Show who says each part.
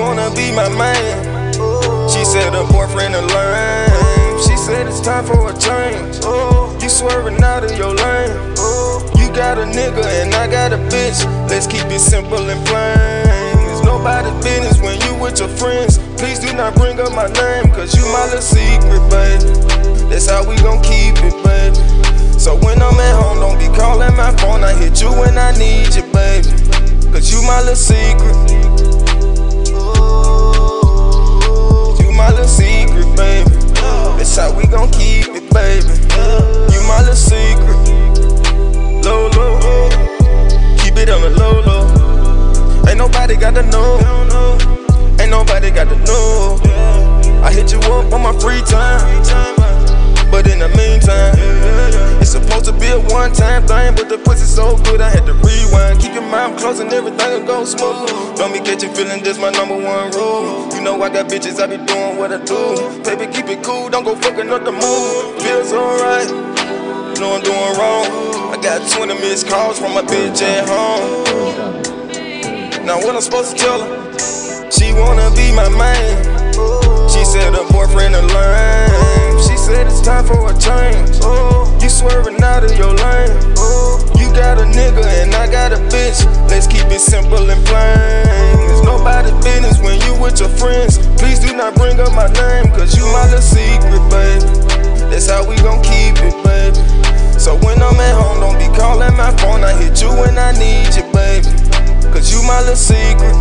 Speaker 1: my man. She said her boyfriend a lame. She said it's time for a change. You swerving out of your lane. You got a nigga and I got a bitch. Let's keep it simple and plain. It's nobody's business when you with your friends. Please do not bring up my name, cause you my little secret, baby. That's how we gon' keep it, baby. So when I'm at home, don't be calling my phone. I hit you when I need you, baby. Cause you my little secret. One time thing. But the pussy so good, I had to rewind. Keep your mind closed and everything will go smooth. Don't be catching feeling, this my number one rule. You know I got bitches, I be doing what I do. Baby, keep it cool, don't go fucking up the mood. Feels alright, know I'm doing wrong. I got 20 missed calls from my bitch at home. Now what I'm supposed to tell her? She wanna be my man. She said her boyfriend a. a bitch. Let's keep it simple and plain. It's nobody's business when you with your friends. Please do not bring up my name, cause you my little secret, baby. That's how we gon' keep it, baby. So when I'm at home, don't be calling my phone. I hit you when I need you, baby. Cause you my little secret.